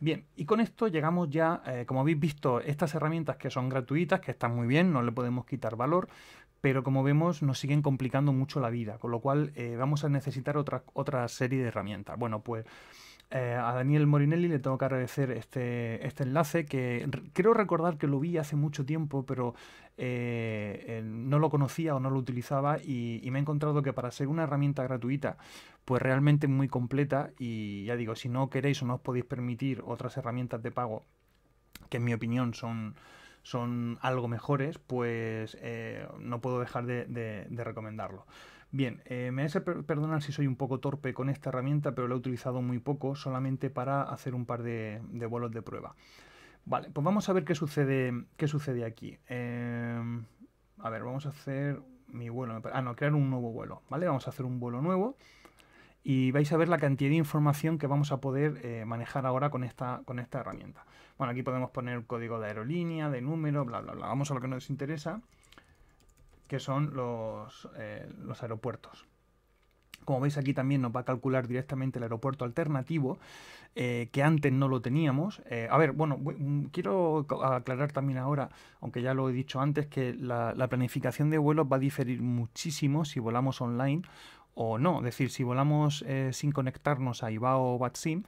Bien, y con esto llegamos ya, eh, como habéis visto, estas herramientas que son gratuitas, que están muy bien, no le podemos quitar valor, pero como vemos nos siguen complicando mucho la vida, con lo cual eh, vamos a necesitar otra, otra serie de herramientas. Bueno, pues eh, a Daniel Morinelli le tengo que agradecer este, este enlace que creo recordar que lo vi hace mucho tiempo, pero eh, no lo conocía o no lo utilizaba y, me he encontrado que para ser una herramienta gratuita, pues realmente muy completa y ya digo, si no queréis o no os podéis permitir otras herramientas de pago que en mi opinión son, son algo mejores, pues eh, no puedo dejar de recomendarlo. Bien, eh, me hace perdonar si soy un poco torpe con esta herramienta, pero la he utilizado muy poco, solamente para hacer un par de, vuelos de prueba. Vale, pues vamos a ver qué sucede, qué sucede aquí. Em, a ver, vamos a hacer mi vuelo. Ah, no, crear un nuevo vuelo, ¿vale? Vamos a hacer un vuelo nuevo y vais a ver la cantidad de información que vamos a poder eh, manejar ahora con esta, con esta herramienta. Bueno, aquí podemos poner código de aerolínea, de número, bla, bla, bla. Vamos a lo que nos interesa que son los, eh, los aeropuertos. Como veis aquí también nos va a calcular directamente el aeropuerto alternativo, eh, que antes no lo teníamos. Eh, a ver, bueno, mm, quiero aclarar también ahora, aunque ya lo he dicho antes, que la, la, planificación de vuelos va a diferir muchísimo si volamos online o no. Es decir, si volamos sin conectarnos a IBAO o BATSIM,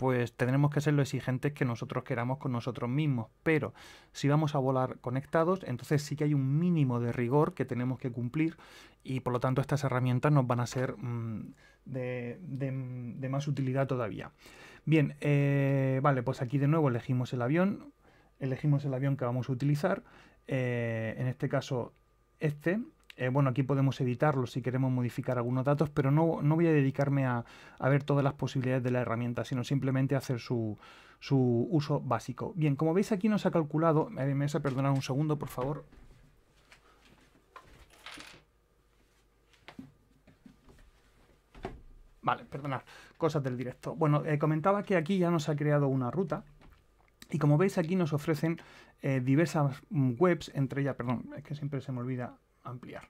pues tendremos que ser lo exigentes que nosotros queramos con nosotros mismos. Pero si vamos a volar conectados, entonces sí que hay un mínimo de rigor que tenemos que cumplir y por lo tanto estas herramientas nos van a ser mm, de, más utilidad todavía. Bien, eh, vale, pues aquí de nuevo elegimos el avión, elegimos el avión que vamos a utilizar, eh, en este caso este, eh, bueno, aquí podemos editarlo si queremos modificar algunos datos, pero no, no voy a dedicarme a, ver todas las posibilidades de la herramienta, sino simplemente a hacer su, uso básico. Bien, como veis aquí nos ha calculado, me vais a perdonar un segundo, por favor. Vale, perdonad, cosas del directo. Bueno, eh, comentaba que aquí ya nos ha creado una ruta. Y como veis aquí nos ofrecen eh, diversas mm, webs, entre ellas, perdón, es que siempre se me olvida ampliar.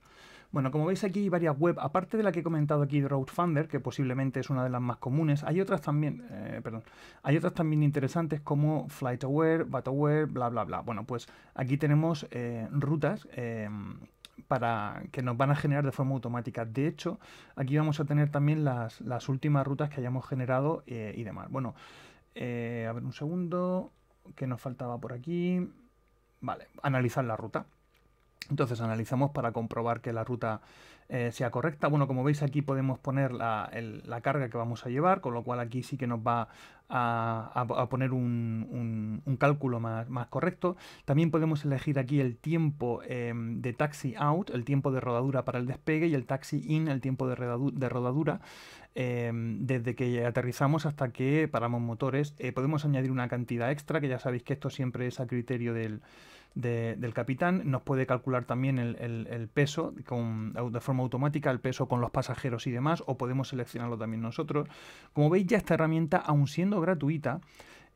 Bueno, como veis aquí hay varias web, aparte de la que he comentado aquí de Roadfunder, que posiblemente es una de las más comunes, hay otras también, eh, perdón, hay otras también interesantes como FlightAware, BatAware, bla bla bla. Bueno, pues aquí tenemos eh, rutas em, para que nos van a generar de forma automática. De hecho, aquí vamos a tener también las, las últimas rutas que hayamos generado eh, y demás. Bueno, a ver un segundo, ¿qué nos faltaba por aquí? Vale, analizar la ruta. Entonces analizamos para comprobar que la ruta eh, sea correcta. Bueno, como veis aquí podemos poner la, carga que vamos a llevar, con lo cual aquí sí que nos va a, poner un, cálculo más, correcto. También podemos elegir aquí el tiempo em, de taxi out, el tiempo de rodadura para el despegue y el taxi in, el tiempo de, rodadura, em, desde que aterrizamos hasta que paramos motores. Eh, podemos añadir una cantidad extra, que ya sabéis que esto siempre es a criterio del capitán, nos puede calcular también el, peso de forma automática, el peso con los pasajeros y demás, o podemos seleccionarlo también nosotros. Como veis ya esta herramienta, aun siendo gratuita,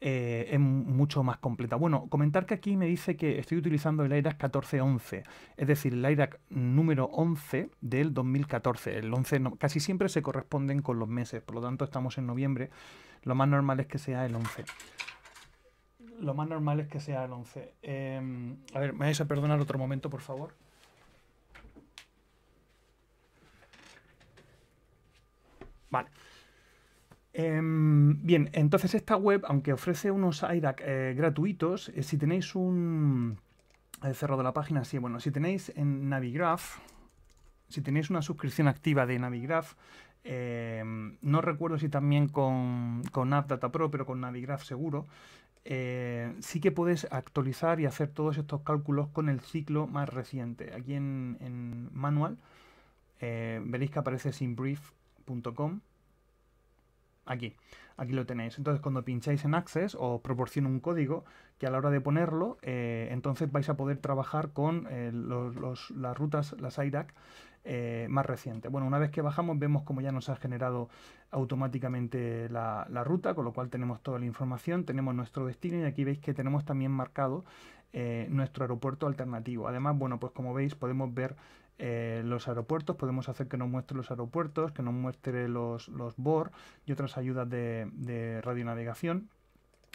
eh, es mucho más completa. Bueno, comentar que aquí me dice que estoy utilizando el IRAC 1411, es decir, el IRAC número 11 del 2014. El 11 casi siempre se corresponden con los meses, por lo tanto estamos en noviembre, lo más normal es que sea el 11 lo más normal es que sea el 11. Em, a ver, me vais a perdonar otro momento, por favor. Vale. Em, bien, entonces esta web, aunque ofrece unos IRAC eh, gratuitos, eh, si tenéis un... He cerrado la página, sí, bueno, si tenéis en Navigraph, si tenéis una suscripción activa de Navigraph, no recuerdo si también con, con AppData Pro, pero con Navigraph seguro, eh, sí que puedes actualizar y hacer todos estos cálculos con el ciclo más reciente. Aquí en, manual eh, veréis que aparece simbrief.com. Aquí, aquí lo tenéis. Entonces cuando pincháis en Access os proporciona un código que a la hora de ponerlo, eh, entonces vais a poder trabajar con las rutas, las IDAC, eh, más reciente. Bueno, una vez que bajamos vemos como ya nos ha generado automáticamente la, ruta, con lo cual tenemos toda la información, tenemos nuestro destino y aquí veis que tenemos también marcado eh, nuestro aeropuerto alternativo. Además, bueno, pues como veis podemos ver eh, los aeropuertos, podemos hacer que nos muestre los aeropuertos, que nos muestre los, los BOR y otras ayudas de, de radionavegación.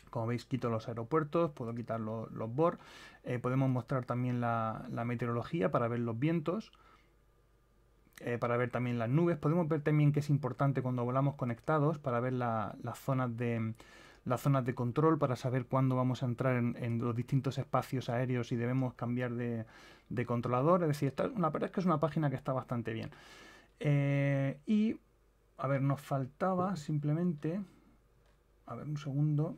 Como veis, quito los aeropuertos, puedo quitar los, los BOR. Eh, podemos mostrar también la, meteorología para ver los vientos. Eh, para ver también las nubes. Podemos ver también que es importante cuando volamos conectados para ver las zonas de las zonas de control para saber cuándo vamos a entrar en, los distintos espacios aéreos y debemos cambiar de, controlador. Es decir, esta, una, verdad es que es una página que está bastante bien. Eh, y, a ver, nos faltaba simplemente... A ver, un segundo.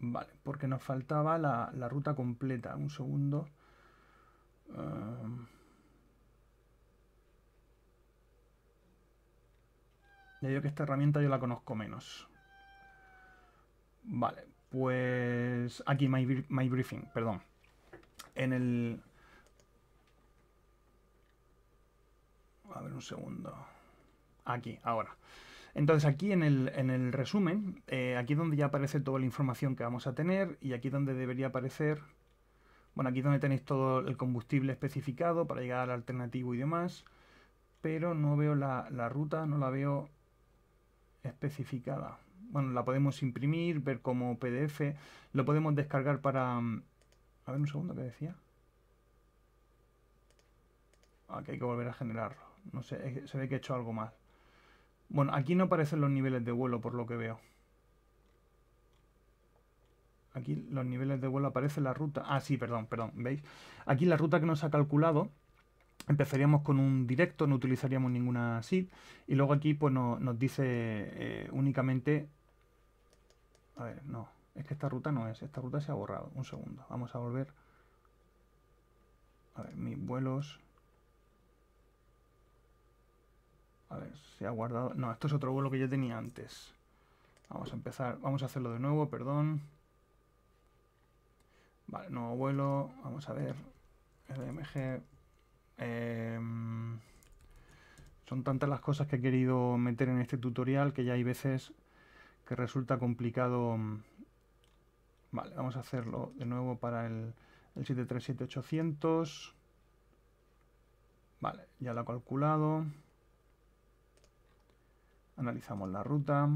Vale, porque nos faltaba la, ruta completa. Un segundo. Uh, ya digo que esta herramienta yo la conozco menos. Vale, pues aquí My, Briefing, perdón. En el... A ver un segundo. Aquí, ahora. Entonces aquí en el, resumen, eh, aquí donde ya aparece toda la información que vamos a tener y aquí donde debería aparecer, bueno, aquí donde tenéis todo el combustible especificado para llegar al alternativo y demás, pero no veo la, la ruta, no la veo especificada. Bueno, la podemos imprimir, ver como PDF, lo podemos descargar para... A ver un segundo, ¿qué decía? Aquí hay que volver a generarlo. No sé, se ve que he hecho algo mal. Bueno, aquí no aparecen los niveles de vuelo, por lo que veo. Aquí los niveles de vuelo aparece la ruta. Ah, sí, perdón, perdón, ¿veis? Aquí la ruta que nos ha calculado, empezaríamos con un directo, no utilizaríamos ninguna SID. Y luego aquí pues nos dice eh, únicamente... A ver, no, es que esta ruta no es, esta ruta se ha borrado. Un segundo, vamos a volver. A ver, mis vuelos... A ver, se ha guardado... No, esto es otro vuelo que yo tenía antes. Vamos a empezar, vamos a hacerlo de nuevo, perdón. Vale, nuevo vuelo, vamos a ver. RMG. Em, son tantas las cosas que he querido meter en este tutorial que ya hay veces que resulta complicado. Vale, vamos a hacerlo de nuevo para el, el 737-800. Vale, ya lo ha calculado. Analizamos la ruta.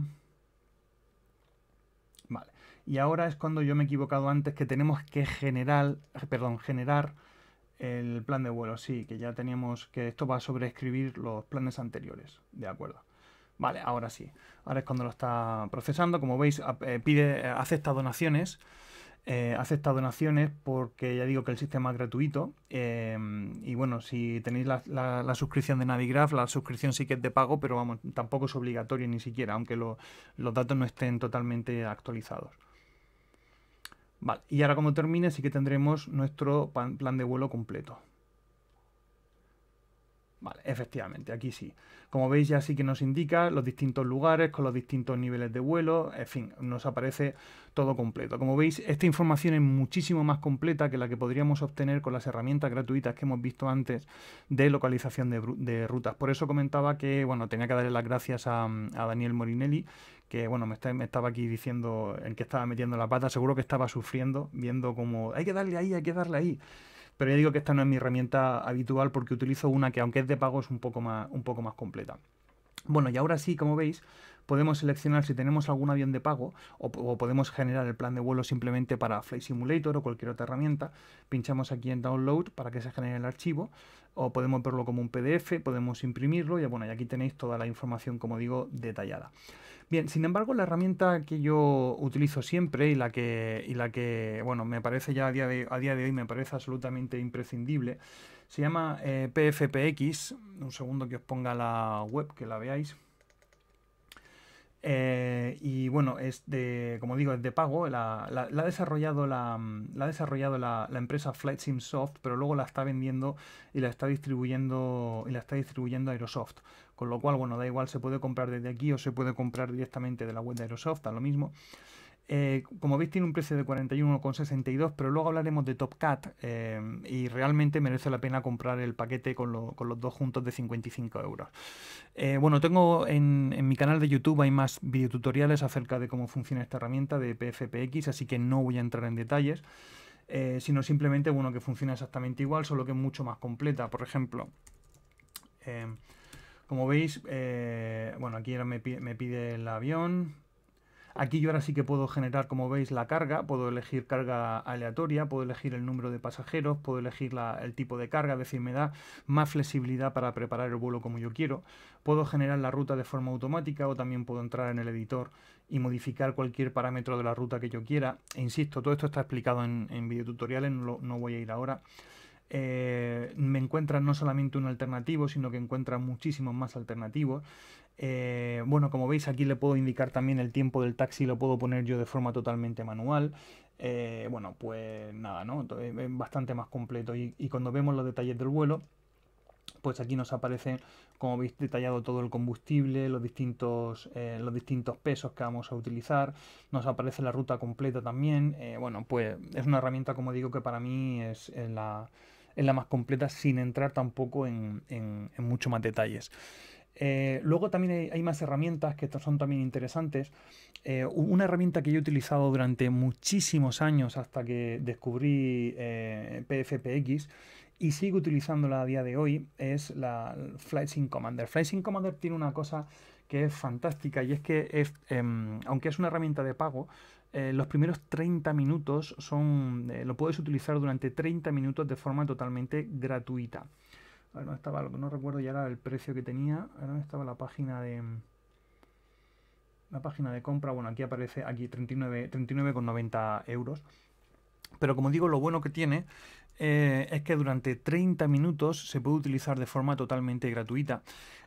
Vale. Y ahora es cuando yo me he equivocado antes que tenemos que generar, perdón, generar el plan de vuelo. Sí, que ya teníamos que esto va a sobreescribir los planes anteriores. De acuerdo. Vale, ahora sí. Ahora es cuando lo está procesando. Como veis, eh, pide, acepta donaciones eh, acepta donaciones porque ya digo que el sistema es gratuito. Eh, y bueno, si tenéis la, suscripción de Navigraph, la suscripción sí que es de pago, pero vamos, tampoco es obligatorio ni siquiera, aunque los datos no estén totalmente actualizados. Vale, y ahora como termine sí que tendremos nuestro plan de vuelo completo. Vale, efectivamente, aquí sí. Como veis ya sí que nos indica los distintos lugares con los distintos niveles de vuelo, en fin, nos aparece todo completo. Como veis, esta información es muchísimo más completa que la que podríamos obtener con las herramientas gratuitas que hemos visto antes de localización de, rutas. Por eso comentaba que, bueno, tenía que darle las gracias a, Daniel Morinelli, que, bueno, me, me, estaba aquí diciendo en qué estaba metiendo la pata, seguro que estaba sufriendo, viendo como, hay que darle ahí, hay que darle ahí. Pero ya digo que esta no es mi herramienta habitual porque utilizo una que aunque es de pago es un poco más, un poco más completa. Bueno, y ahora sí, como veis, podemos seleccionar si tenemos algún avión de pago o, podemos generar el plan de vuelo simplemente para Flight Simulator o cualquier otra herramienta. Pinchamos aquí en Download para que se genere el archivo o podemos verlo como un PDF, podemos imprimirlo y bueno, y aquí tenéis toda la información, como digo, detallada. Bien, sin embargo, la herramienta que yo utilizo siempre y la que, y la que bueno, me parece ya a día, de, a día de hoy me parece absolutamente imprescindible, se llama eh, PFPX. Un segundo que os ponga la web, que la veáis. Eh, y bueno, es de, como digo, es de pago. La, ha desarrollado, la, ha desarrollado la, empresa Flight pero luego la está vendiendo y la está distribuyendo y la está distribuyendo Aerosoft. Con lo cual, bueno, da igual, se puede comprar desde aquí o se puede comprar directamente de la web de Aerosoft, a lo mismo. Eh, como veis tiene un precio de 41,62, pero luego hablaremos de Top Cat eh, y realmente merece la pena comprar el paquete con, los dos juntos de 55 euros. Eh, bueno, tengo en, mi canal de YouTube hay más videotutoriales acerca de cómo funciona esta herramienta de PFPX, así que no voy a entrar en detalles, sino simplemente bueno, que funciona exactamente igual, solo que es mucho más completa. Por ejemplo, Como veis, eh, bueno, aquí ahora me pide el avión, Aquí yo ahora sí que puedo generar, como veis, la carga, puedo elegir carga aleatoria, puedo elegir el número de pasajeros, puedo elegir el tipo de carga, es decir, me da más flexibilidad para preparar el vuelo como yo quiero. Puedo generar la ruta de forma automática o también puedo entrar en el editor y modificar cualquier parámetro de la ruta que yo quiera. E insisto, todo esto está explicado en, en videotutoriales, no, no voy a ir ahora. Eh, me encuentran no solamente un alternativo, sino que encuentran muchísimos más alternativos. Eh, bueno, como veis aquí le puedo indicar también el tiempo del taxi, lo puedo poner yo de forma totalmente manual. Eh, bueno, pues nada, ¿no? Bastante más completo. Y, cuando vemos los detalles del vuelo, pues aquí nos aparece, como veis, detallado todo el combustible, los distintos, los distintos pesos que vamos a utilizar. Nos aparece la ruta completa también. bueno, pues es una herramienta, como digo, que para mí es la, más completa sin entrar tampoco en, en mucho más detalles. Eh, luego también hay, más herramientas que son también interesantes. Eh, una herramienta que yo he utilizado durante muchísimos años hasta que descubrí eh, PFPX y sigo utilizándola a día de hoy es la Flight Commander. Flight Commander tiene una cosa que es fantástica y es que em, aunque es una herramienta de pago, los primeros 30 minutos son, lo puedes utilizar durante 30 minutos de forma totalmente gratuita no estaba, no recuerdo ya era el precio que tenía. Ahora estaba la página de. La página de compra. Bueno, aquí aparece aquí 39,90 39 euros. Pero como digo, lo bueno que tiene eh, es que durante 30 minutos se puede utilizar de forma totalmente gratuita.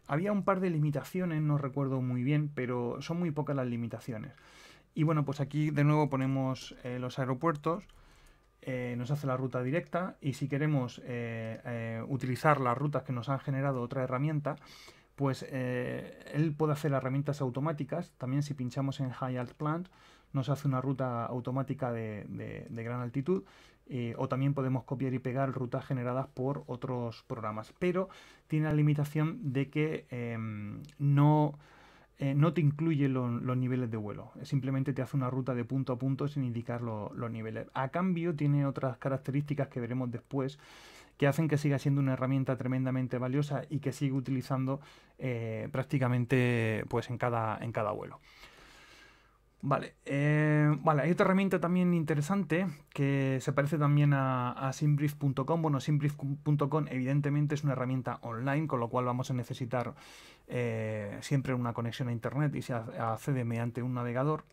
Había un par de limitaciones, no recuerdo muy bien, pero son muy pocas las limitaciones. Y bueno, pues aquí de nuevo ponemos eh, los aeropuertos. Eh, nos hace la ruta directa y si queremos eh, utilizar las rutas que nos han generado otra herramienta, pues él puede hacer herramientas automáticas. También si pinchamos en High Alt Plant, nos hace una ruta automática de, gran altitud. o también podemos copiar y pegar rutas generadas por otros programas. Pero tiene la limitación de que em, no eh, no te incluye los niveles de vuelo, simplemente te hace una ruta de punto a punto sin indicar los niveles. A cambio tiene otras características que veremos después que hacen que siga siendo una herramienta tremendamente valiosa y que siga utilizando eh, prácticamente pues, en, cada, en cada vuelo. Vale, eh, vale, hay otra herramienta también interesante que se parece también a, simbrief.com. Bueno, simbrief.com evidentemente es una herramienta online, con lo cual vamos a necesitar eh, siempre una conexión a internet y se accede mediante un navegador.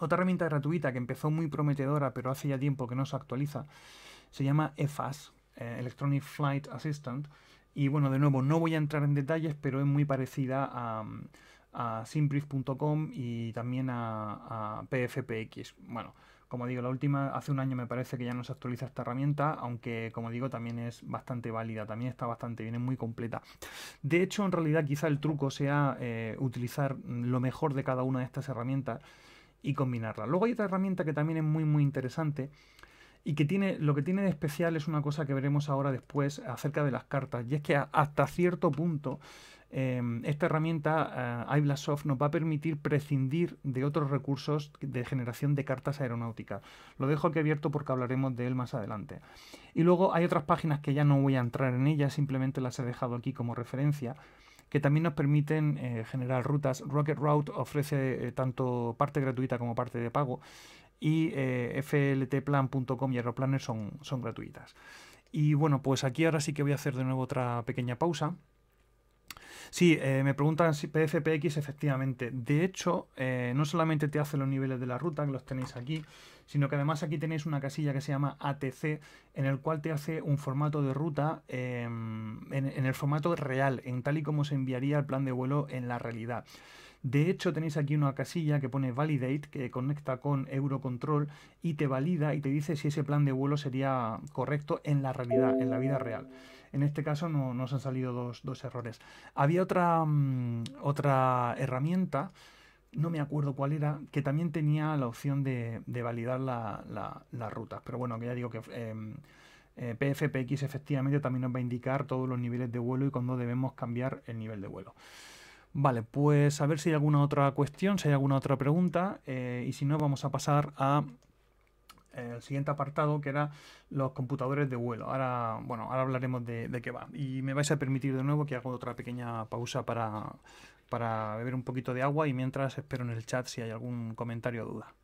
Otra herramienta gratuita que empezó muy prometedora, pero hace ya tiempo que no se actualiza, se llama EFAS, eh, Electronic Flight Assistant. Y bueno, de nuevo, no voy a entrar en detalles, pero es muy parecida a a simbrief.com y también a, PFPX. Bueno, como digo, la última, hace un año me parece que ya no se actualiza esta herramienta, aunque como digo también es bastante válida, también está bastante bien, es muy completa. De hecho, en realidad quizá el truco sea eh, utilizar lo mejor de cada una de estas herramientas y combinarlas. Luego hay otra herramienta que también es muy muy interesante y que tiene lo que tiene de especial es una cosa que veremos ahora después acerca de las cartas y es que hasta cierto punto Em, esta herramienta iBlastsoft nos va a permitir prescindir de otros recursos de generación de cartas aeronáuticas. Lo dejo aquí abierto porque hablaremos de él más adelante. Y luego hay otras páginas que ya no voy a entrar en ellas, simplemente las he dejado aquí como referencia que también nos permiten eh, generar rutas. Rocket Route ofrece eh, tanto parte gratuita como parte de pago y fltplan.com y Aeroplanner son, son gratuitas. Y bueno, pues aquí ahora sí que voy a hacer de nuevo otra pequeña pausa Sí, eh, me preguntan si PFPX efectivamente. De hecho, eh, no solamente te hace los niveles de la ruta, que los tenéis aquí, sino que además aquí tenéis una casilla que se llama ATC, en el cual te hace un formato de ruta em, en, en, el formato real, en tal y como se enviaría el plan de vuelo en la realidad. De hecho, tenéis aquí una casilla que pone Validate, que conecta con Eurocontrol y te valida y te dice si ese plan de vuelo sería correcto en la realidad, en la vida real. En este caso no, nos han salido dos, errores. Había otra, mm, otra herramienta, no me acuerdo cuál era, que también tenía la opción de, validar las rutas. Pero bueno, que ya digo que em, eh, PFPX efectivamente también nos va a indicar todos los niveles de vuelo y cuándo debemos cambiar el nivel de vuelo. Vale, pues a ver si hay alguna otra cuestión, si hay alguna otra pregunta, eh, y si no, vamos a pasar a el siguiente apartado, que era los computadores de vuelo. Ahora, bueno, ahora hablaremos de, de qué va. Y me vais a permitir de nuevo que haga otra pequeña pausa para, para beber un poquito de agua y mientras espero en el chat si hay algún comentario o duda.